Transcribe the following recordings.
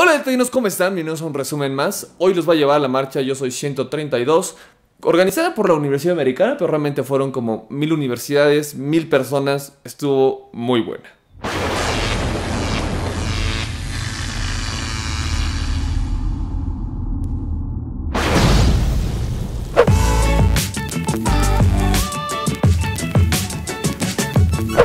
Hola Latinos, ¿cómo están? Bienvenidos a un resumen más. Hoy los va a llevar a la marcha Yo Soy 132, organizada por la Universidad Americana, pero realmente fueron como mil universidades, mil personas. Estuvo muy buena.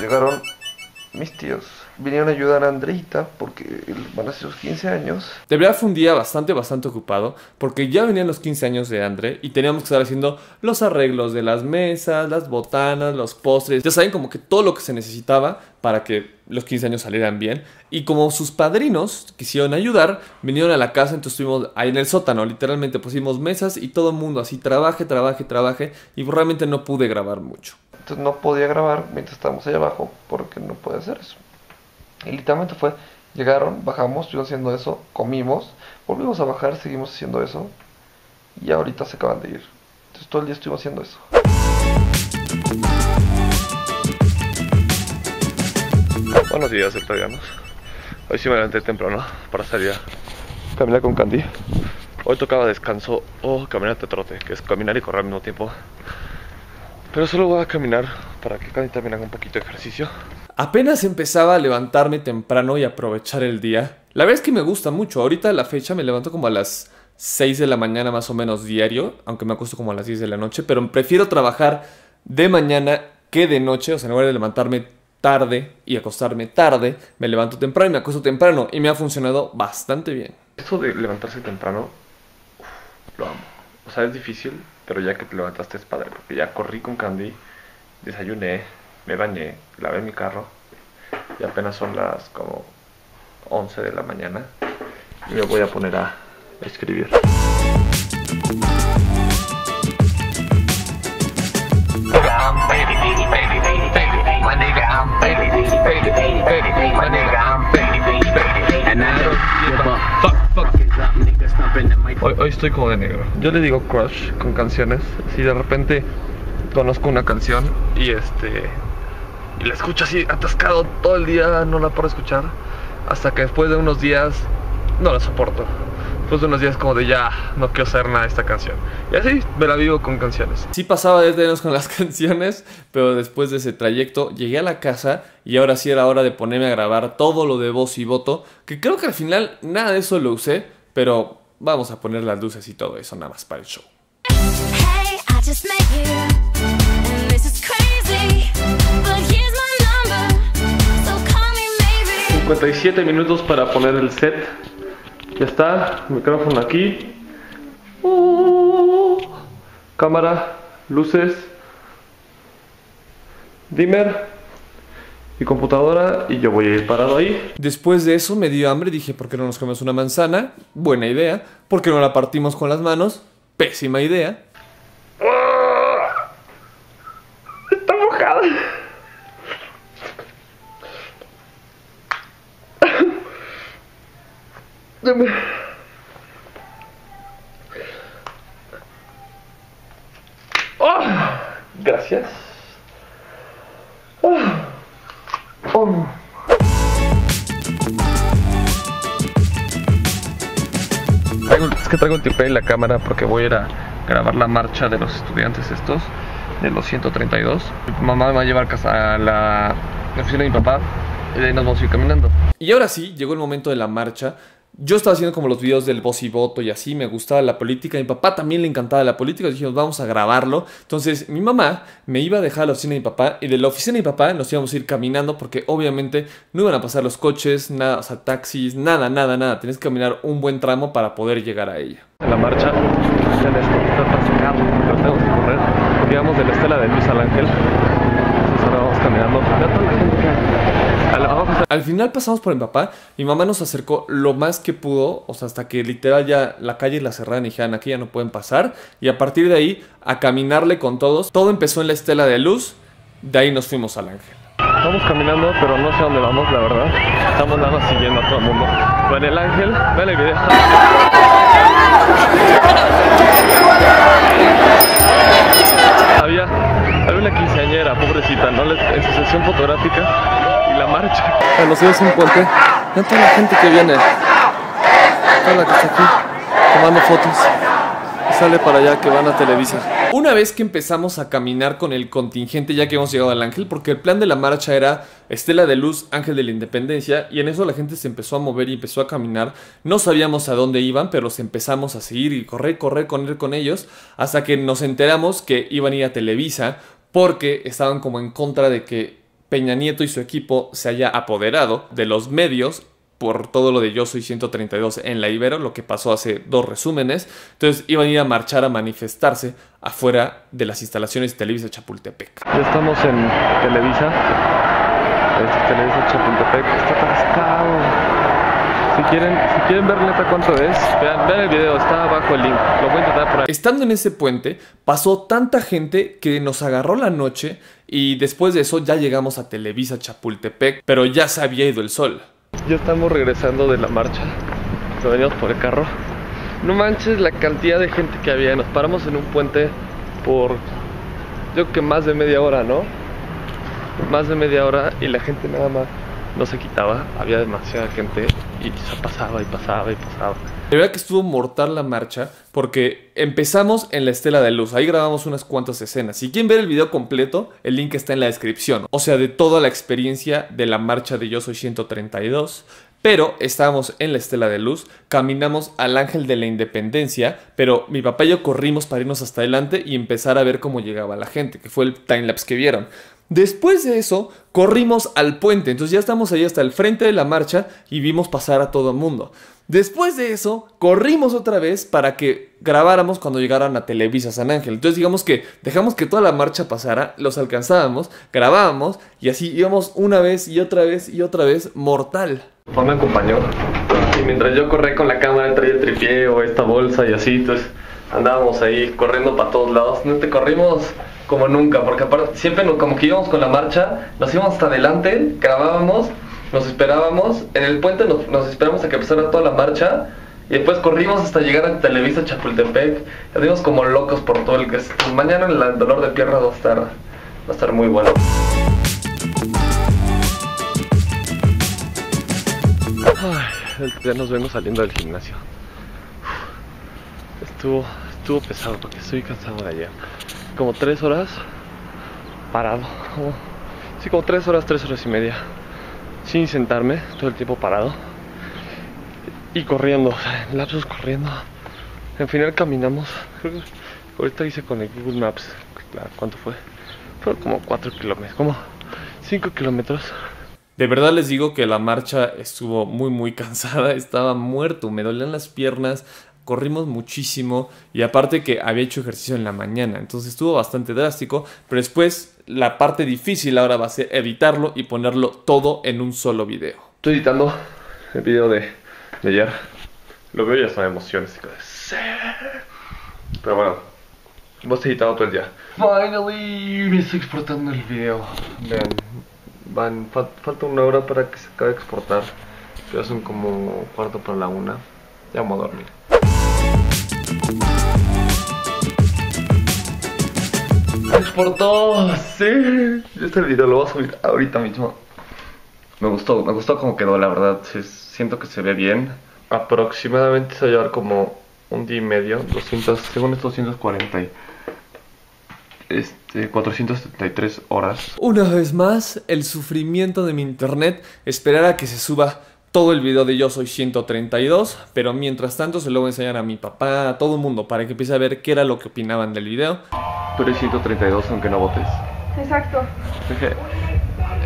Llegaron mis tíos. Vinieron a ayudar a Andreita porque van a ser sus 15 años. De verdad fue un día bastante, bastante ocupado, porque ya venían los 15 años de Andre y teníamos que estar haciendo los arreglos de las mesas, las botanas, los postres. Ya saben, como que todo lo que se necesitaba para que los 15 años salieran bien. Y como sus padrinos quisieron ayudar, vinieron a la casa, entonces estuvimos ahí en el sótano, literalmente pusimos mesas y todo el mundo así trabaje, trabaje, trabaje. Y realmente no pude grabar mucho. Entonces no podía grabar mientras estábamos allá abajo porque no puede hacer eso. Y literalmente fue, llegaron, bajamos, estuvimos haciendo eso, comimos, volvimos a bajar, seguimos haciendo eso. Y ahorita se acaban de ir. Entonces todo el día estuvimos haciendo eso. Buenos días, Epaganos. Hoy sí me levanté temprano para salir a caminar con Candy. Hoy tocaba descanso o caminata trote, que es caminar y correr al mismo tiempo. Pero solo voy a caminar para que Candy también haga un poquito de ejercicio. Apenas empezaba a levantarme temprano y aprovechar el día. La verdad es que me gusta mucho. Ahorita a la fecha me levanto como a las 6 de la mañana más o menos diario, aunque me acuesto como a las 10 de la noche, pero prefiero trabajar de mañana que de noche, o sea, en lugar de levantarme tarde y acostarme tarde, me levanto temprano y me acuesto temprano y me ha funcionado bastante bien. Esto de levantarse temprano, uf, lo amo. O sea, es difícil, pero ya que te levantaste es padre, porque ya corrí con Candy, desayuné, me bañé, lavé mi carro y apenas son las como 11 de la mañana y me voy a poner a escribir. Hoy estoy como de negro. Yo le digo crush con canciones. Si de repente conozco una canción y este y la escucho así atascado todo el día, no la puedo escuchar hasta que después de unos días no la soporto. Después de unos días como de ya no quiero saber nada de esta canción. Y así me la vivo con canciones. Sí pasaba desde años con las canciones, pero después de ese trayecto llegué a la casa y ahora sí era hora de ponerme a grabar todo lo de voz y voto, que creo que al final nada de eso lo usé, pero vamos a poner las luces y todo eso nada más para el show. 57 minutos para poner el set. Ya está, micrófono aquí. Uh, cámara, luces, dimmer y computadora y yo voy a ir parado ahí. Después de eso me dio hambre, dije, ¿por qué no nos comemos una manzana? Buena idea. ¿Por qué no la partimos con las manos? Pésima idea. Oh, gracias. Oh. Oh. Traigo- es que traigo un tipe en la cámara porque voy a ir a grabar la marcha de los estudiantes estos, de los 132. Mi mamá me va a llevar a casa a la la oficina de mi papá y de ahí nos vamos a ir caminando. Y ahora sí, llegó el momento de la marcha. Yo estaba haciendo como los videos del voz y voto y así, me gustaba la política. A mi papá también le encantaba la política. Dijimos, vamos a grabarlo. Entonces, mi mamá me iba a dejar a la oficina de mi papá y de la oficina de mi papá nos íbamos a ir caminando porque obviamente no iban a pasar los coches, nada, o sea, taxis, nada, nada, nada. Tienes que caminar un buen tramo para poder llegar a ella. En la marcha, ya les está tenemos que correr. Íbamos de la estela de Luis al Ángel. Entonces ahora vamos caminando. Ya toda la gente que- a la- abajo está- Al final pasamos por mi papá, mi mamá nos acercó lo más que pudo, o sea, hasta que literal ya la calle la cerraron y dijeron, aquí ya no pueden pasar, y a partir de ahí, a caminarle con todos, todo empezó en la estela de luz, de ahí nos fuimos al ángel. Vamos caminando, pero no sé a dónde vamos, la verdad. Estamos nada más siguiendo a todo el mundo. En el ángel, vean el. Había, había una quinceañera, pobrecita, ¿no? En su sesión fotográfica y la marcha. Cuando se un puente, vean toda la gente que viene. está la que está aquí tomando fotos. Y sale para allá que van a Televisa. Una vez que empezamos a caminar con el contingente, ya que hemos llegado al Ángel, porque el plan de la marcha era Estela de Luz, Ángel de la Independencia, y en eso la gente se empezó a mover y empezó a caminar. No sabíamos a dónde iban, pero los empezamos a seguir y correr, correr, correr con ellos, hasta que nos enteramos que iban a ir a Televisa, porque estaban como en contra de que Peña Nieto y su equipo se haya apoderado de los medios por todo lo de Yo Soy 132 en la Ibero, lo que pasó hace dos resúmenes. Entonces iban a ir a marchar a manifestarse afuera de las instalaciones de Televisa Chapultepec. Ya estamos en Televisa. Este es Televisa Chapultepec. Está atascado. Si quieren, si quieren ver neta cuánto es, vean el video, está abajo el link. Estando en ese puente, pasó tanta gente que nos agarró la noche y después de eso ya llegamos a Televisa Chapultepec, pero ya se había ido el sol. Ya estamos regresando de la marcha. Nos venimos por el carro. No manches la cantidad de gente que había. Nos paramos en un puente por yo creo que más de media hora, ¿no? Más de media hora y la gente nada más no se quitaba. Había demasiada gente y se pasaba y pasaba y pasaba. De verdad que estuvo mortal la marcha porque empezamos en la Estela de Luz. Ahí grabamos unas cuantas escenas. Si quieren ver el video completo, el link está en la descripción. O sea, de toda la experiencia de la marcha de Yo Soy 132. Pero estábamos en la Estela de Luz, caminamos al Ángel de la Independencia, pero mi papá y yo corrimos para irnos hasta adelante y empezar a ver cómo llegaba la gente, que fue el timelapse que vieron. Después de eso, corrimos al puente, entonces ya estamos ahí hasta el frente de la marcha y vimos pasar a todo el mundo. Después de eso, corrimos otra vez para que grabáramos cuando llegaran a Televisa San Ángel. Entonces digamos que dejamos que toda la marcha pasara, los alcanzábamos, grabábamos y así íbamos una vez y otra vez y otra vez mortal. Juan me acompañó y mientras yo corría con la cámara traía el tripié o esta bolsa y así, entonces andábamos ahí corriendo para todos lados. No te corrimos como nunca, porque aparte siempre como que íbamos con la marcha, nos íbamos hasta adelante, grabábamos, nos esperábamos, en el puente nos, nos esperamos a que empezara toda la marcha y después corrimos hasta llegar a Televisa Chapultepec, anduvimos como locos por todo el que es. mañana el dolor de pierna va a estar, va a estar muy bueno. Ay, ya nos vengo saliendo del gimnasio. Estuvo, estuvo pesado porque estoy cansado de ayer. Como tres horas parado. Sí, como tres horas, tres horas y media. Sin sentarme, todo el tiempo parado. Y corriendo, o sea, en lapsos corriendo. Al final caminamos. Ahorita hice con el Google Maps. ¿Cuánto fue? Fue como cuatro kilómetros, como cinco kilómetros. De verdad les digo que la marcha estuvo muy muy cansada, estaba muerto, me dolían las piernas, corrimos muchísimo y aparte que había hecho ejercicio en la mañana, entonces estuvo bastante drástico, pero después la parte difícil ahora va a ser editarlo y ponerlo todo en un solo video. Estoy editando el video de, de ayer. Lo veo ya son emociones. y cosas. Sí. Pero bueno, hemos editado todo el día. Finally, me estoy exportando el video. Vean, van, fal- falta una hora para que se acabe de exportar. Ya son como cuarto para la una. Ya vamos a dormir. Se exportó, sí. El video, lo voy a subir ahorita mismo. Me gustó, me gustó como quedó, la verdad. Sí, siento que se ve bien. Aproximadamente se va a llevar como un día y medio, 200, según es 240 y, este, 473 horas. Una vez más, el sufrimiento de mi internet, esperar a que se suba todo el video de Yo Soy 132, pero mientras tanto se lo voy a enseñar a mi papá, a todo el mundo, para que empiece a ver qué era lo que opinaban del video. Tú eres 132 aunque no votes. Exacto.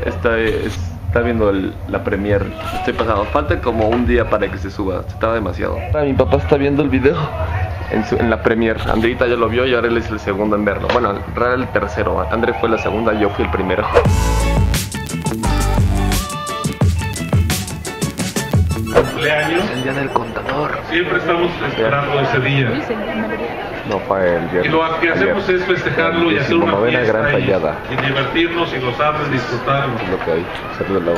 Está, está viendo el- la premier. Estoy pasado. Falta como un día para que se suba. Se tarda demasiado. Mi papá está viendo el video en, su- en la premier. Andreita ya lo vio y ahora él es el segundo en verlo. Bueno, en realidad el tercero. André fue la segunda, yo fui el primero. El día del contador. Siempre estamos esperando ese día. No fue el día Y lo que hacemos es festejarlo y hacer una fiesta gran y, tallada. y divertirnos y gozarnos, disfrutarlo. Es lo que hay.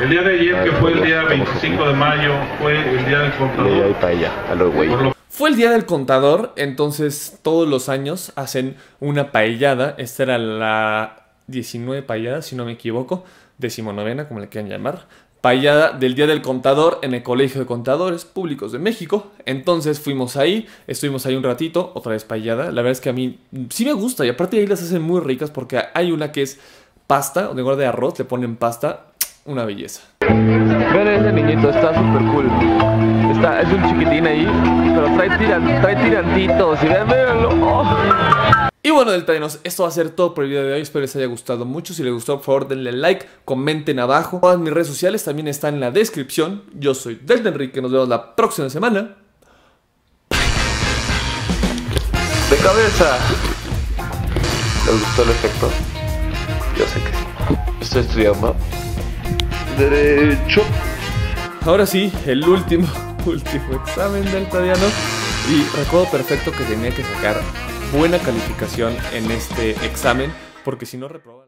El día de ayer, que Ah, fue el día estamos 25 aquí. de mayo, fue el día del Y contador. paella. A lo güey. Por lo Fue el día del contador, entonces todos los años hacen una paellada. Esta era la 19 paellada, si no me equivoco, decimonovena, como le quieran llamar. Paellada del Día del Contador en el Colegio de Contadores Públicos de México. Entonces fuimos ahí, estuvimos ahí un ratito, otra vez paellada. La verdad es que a mí sí me gusta y aparte ahí las hacen muy ricas porque hay una que es pasta, en lugar de arroz le ponen pasta, una belleza. Ven ese niñito, está súper cool. Está, es un chiquitín ahí, pero trae, tiran, trae tirantitos. Y véanlo. Oh. Y bueno, Deltanos, esto va a ser todo por el video de hoy. Espero les haya gustado mucho. Si les gustó, por favor, denle like, comenten abajo. Todas mis redes sociales también están en la descripción. Yo soy Delta Enrique. Nos vemos la próxima semana. De cabeza. ¿Les gustó el efecto? Yo sé que sí. Estoy estudiando. Derecho. Ahora sí, el último, último examen deltadiano. Y recuerdo perfecto que tenía que sacar buena calificación en este examen. Porque si no reprobaba.